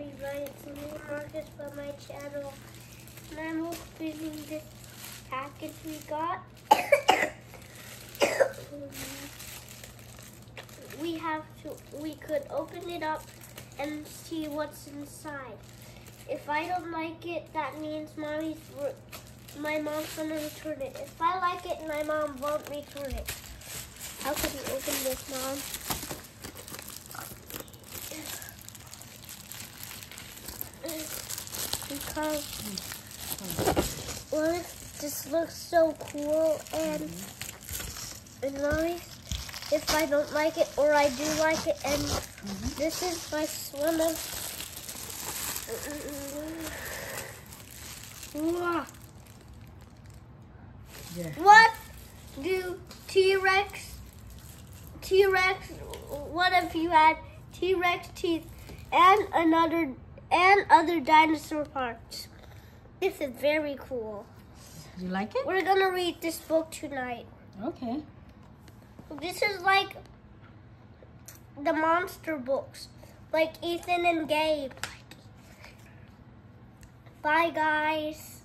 everybody, it's me Marcus from my channel. And I'm opening this package we got. we have to, we could open it up and see what's inside. If I don't like it, that means mommy's, my mom's gonna return it. If I like it, my mom won't return it. How can we open this, mom? Because well, this looks so cool and and nice. If I don't like it or I do like it, and this is my one of. Whoa. Yeah. What do T-Rex, T-Rex, what if you had T-Rex teeth and another, and other dinosaur parts? This is very cool. You like it? We're gonna read this book tonight. Okay. This is like the monster books, like Ethan and Gabe. Bye, guys.